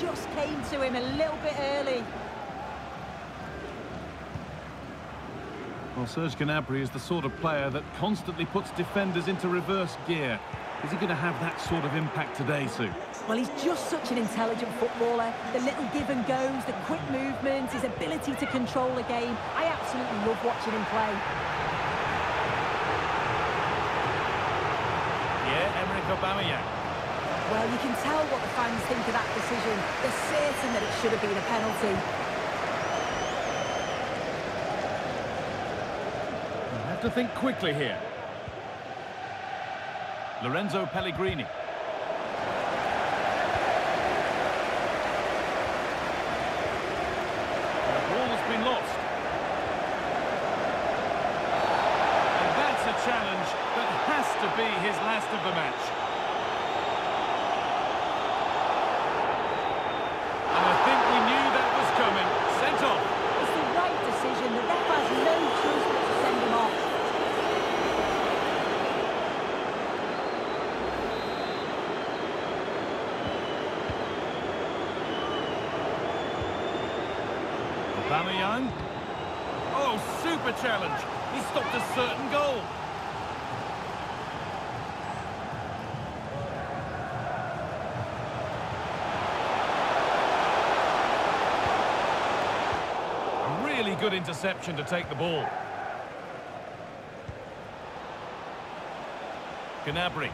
just came to him a little bit early. Well, Serge Gnabry is the sort of player that constantly puts defenders into reverse gear. Is he going to have that sort of impact today, Sue? Well, he's just such an intelligent footballer. The little give and goes, the quick movements, his ability to control a game. I absolutely love watching him play. Yeah, Emerick Aubameyang. Well, you can tell what the fans think of that decision. They're certain that it should have been a penalty. You have to think quickly here. Lorenzo Pellegrini. The ball has been lost. And that's a challenge that has to be his last of the match. And I think we knew that was coming. Sent off. It's the right decision. The ref has no choice but to send him off. Aubameyang. Oh, super challenge. He stopped a certain goal. A really good interception to take the ball. Gnabry.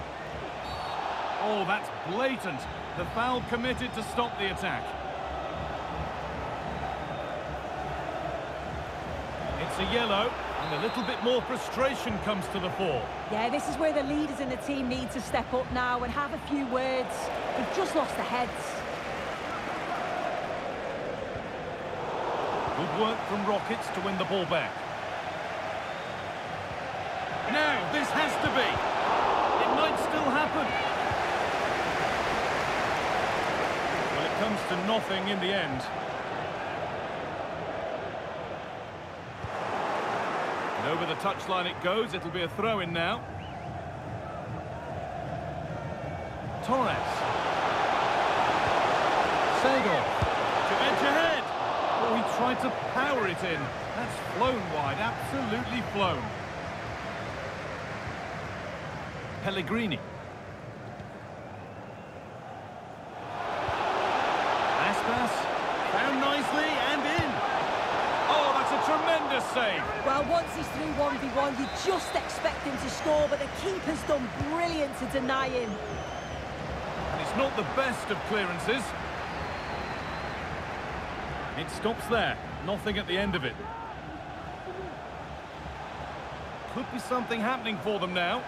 Oh, that's blatant. The foul committed to stop the attack. It's a yellow, and a little bit more frustration comes to the fore. Yeah, this is where the leaders in the team need to step up now and have a few words. They've just lost their heads. Good work from Rockets to win the ball back. Now, this has to be. It might still happen. Well, it comes to nothing in the end. And over the touchline it goes. It'll be a throw-in now. Torres. Segal. To edge ahead. Oh, he tried to power it in. That's flown wide, absolutely flown. Pellegrini. Aspas. Found nicely and in. Oh, that's a tremendous save. Well, once he's through 1v1, you just expect him to score, but the keeper's done brilliant to deny him. And it's not the best of clearances. It stops there. Nothing at the end of it. Could be something happening for them now.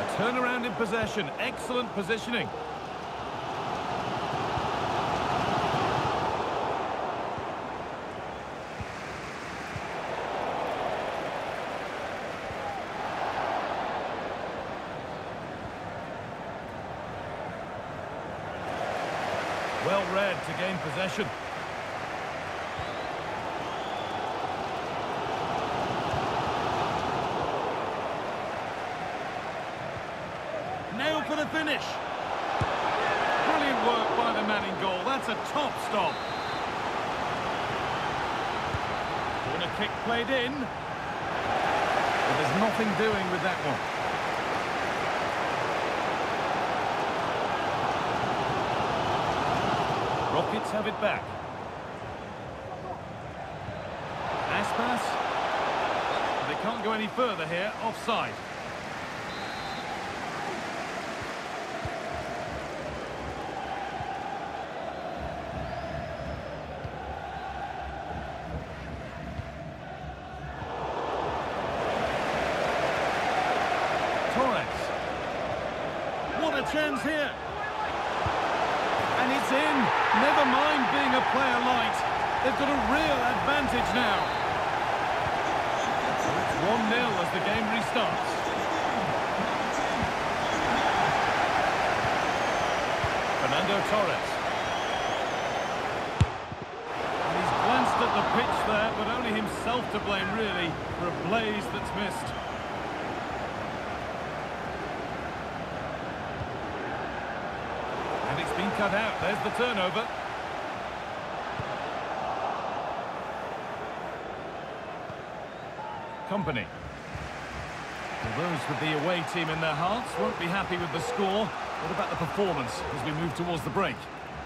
A turnaround in possession. Excellent positioning. Well read to gain possession. Nailed for the finish. Brilliant work by the man in goal. That's a top stop. Corner kick played in. But there's nothing doing with that one. Rockets have it back. Aspas. They can't go any further here. Offside. Torres. What a chance here. player light. They've got a real advantage now. It's 1-0 as the game restarts. Fernando Torres. And he's glanced at the pitch there, but only himself to blame, really, for a blaze that's missed. And it's been cut out. There's the turnover. Kompany. Well, those with the away team in their hearts won't be happy with the score. What about the performance as we move towards the break?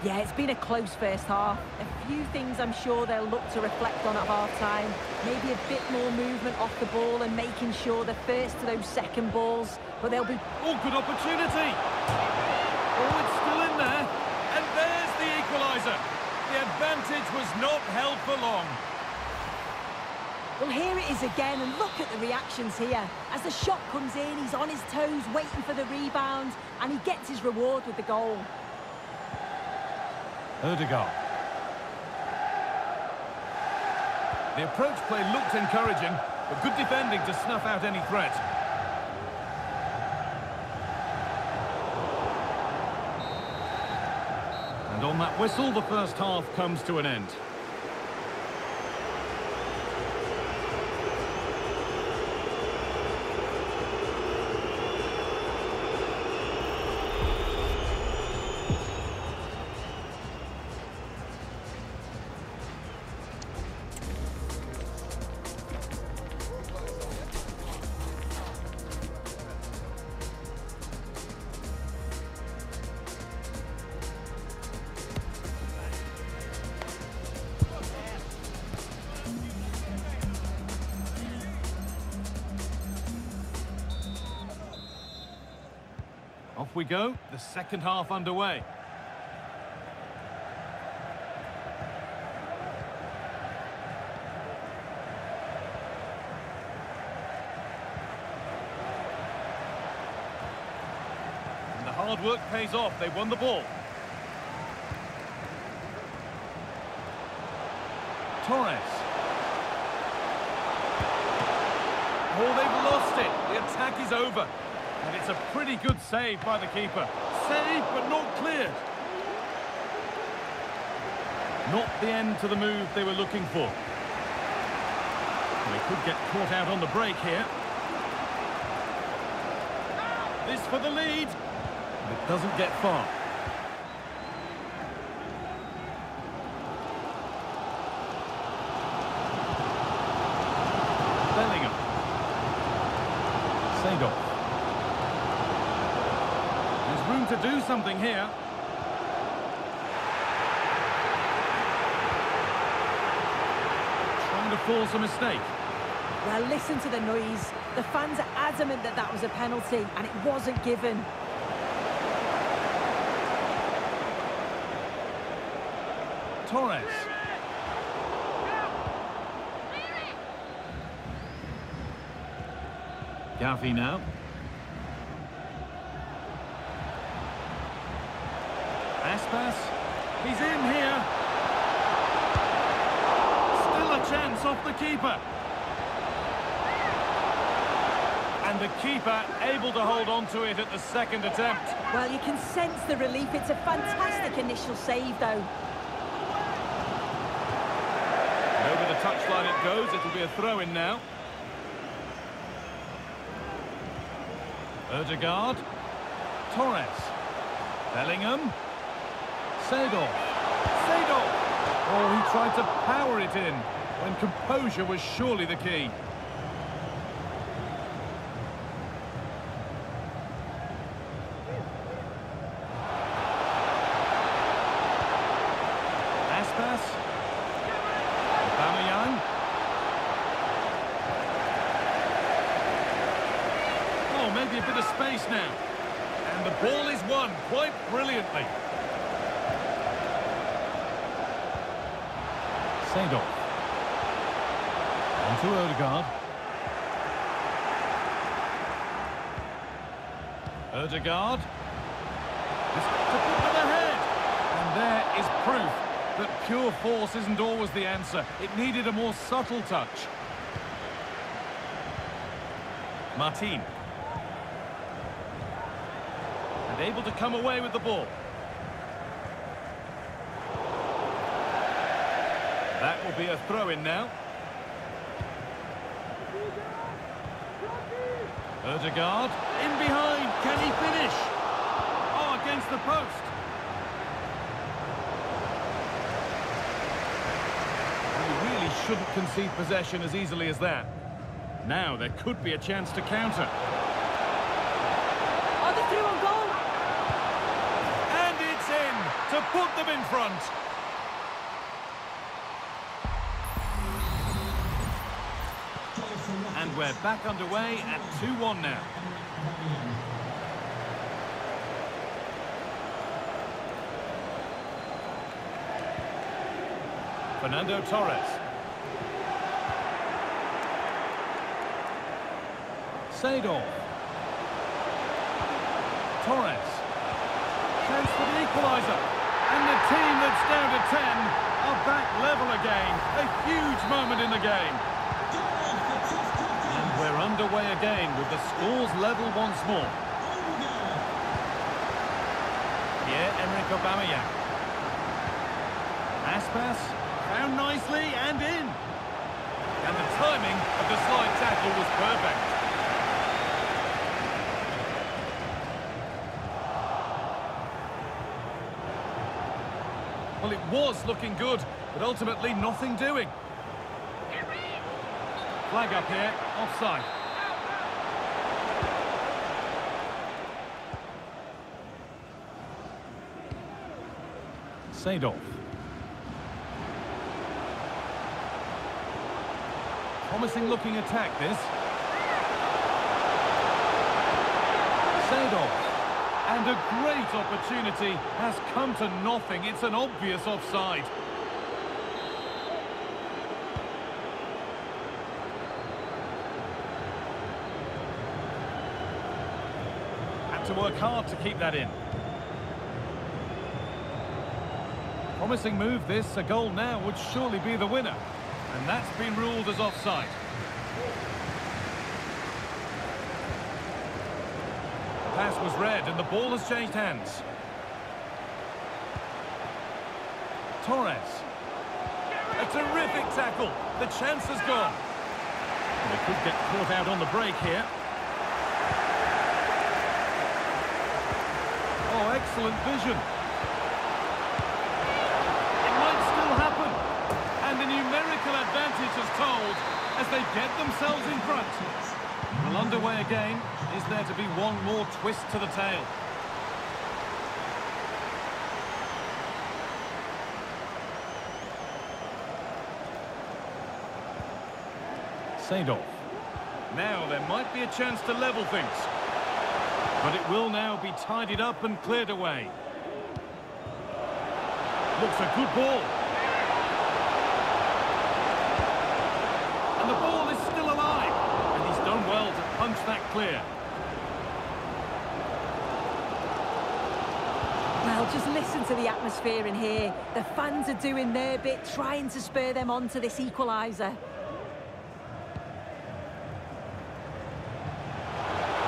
Yeah, it's been a close first half. A few things I'm sure they'll look to reflect on at half-time. Maybe a bit more movement off the ball and making sure they're first to those second balls. But they'll be... Oh, good opportunity! Oh, it's still in there. And there's the equaliser. The advantage was not held for long. Well, here it is again, and look at the reactions here. As the shot comes in, he's on his toes, waiting for the rebound, and he gets his reward with the goal. Ødegaard. The approach play looked encouraging, but good defending to snuff out any threat. And on that whistle, the first half comes to an end. We go, the second half underway. And the hard work pays off, they won the ball. Torres. Oh, they've lost it. The attack is over. And it's a pretty good save by the keeper. Save, but not cleared. Not the end to the move they were looking for. They could get caught out on the break here. This for the lead. It doesn't get far. Bellingham. Seedorf. There's room to do something here. Trying to force a mistake. Well, listen to the noise. The fans are adamant that that was a penalty, and it wasn't given. Torres. Gavi now. Aspas. He's in here. Still a chance off the keeper. And the keeper able to hold on to it at the second attempt. Well, you can sense the relief. It's a fantastic initial save, though. And over the touchline it goes. It'll be a throw-in now. Ødegaard. Torres. Bellingham. Seedorf. Seedorf! Oh, he tried to power it in when composure was surely the key. Aspas. Aubameyang. Oh, maybe a bit of space now. And the ball is won quite brilliantly. On to Ødegaard. Ødegaard. This to put to the head. And there is proof that pure force isn't always the answer. It needed a more subtle touch. Martin. And able to come away with the ball. That will be a throw-in now. Ødegaard, in behind, can he finish? Oh, against the post. They really shouldn't concede possession as easily as that. Now there could be a chance to counter. Other two on goal. And it's in to put them in front. We're back underway at 2-1 now. Fernando Torres. Seedorf. Torres. Chance for the equaliser. And the team that's down to 10 are back level again. A huge moment in the game. Underway again with the scores level once more. Pierre-Emerick Aubameyang. Aspas, found nicely and in. And the timing of the slide tackle was perfect. Well, it was looking good, but ultimately nothing doing. Flag up here, offside. Seedorf. Promising looking attack, this. Seedorf. And a great opportunity has come to nothing. It's an obvious offside. Had to work hard to keep that in. Promising move this, a goal now would surely be the winner. And that's been ruled as offside. The pass was read and the ball has changed hands. Torres. A terrific tackle. The chance has gone. They could get caught out on the break here. Oh, excellent vision. It might still happen. And a numerical advantage is told as they get themselves in front. Well, underway again. Is there to be one more twist to the tail? Seedorf. Now there might be a chance to level things. But it will now be tidied up and cleared away. Looks a good ball. And the ball is still alive. And he's done well to punch that clear. Well, just listen to the atmosphere in here. The fans are doing their bit, trying to spur them on to this equaliser.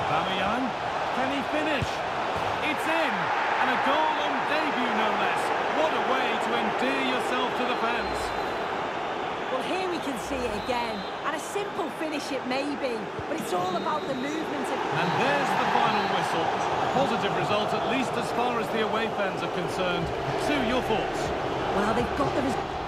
Aubameyang, can he finish? It's in, and a goal on debut, no less. What a way to endear yourself to the fans. Well, here we can see it again. And a simple finish it may be, but it's all about the movement. And there's the final whistle. A positive result, at least as far as the away fans are concerned. Sue, your thoughts? Well, they've got the...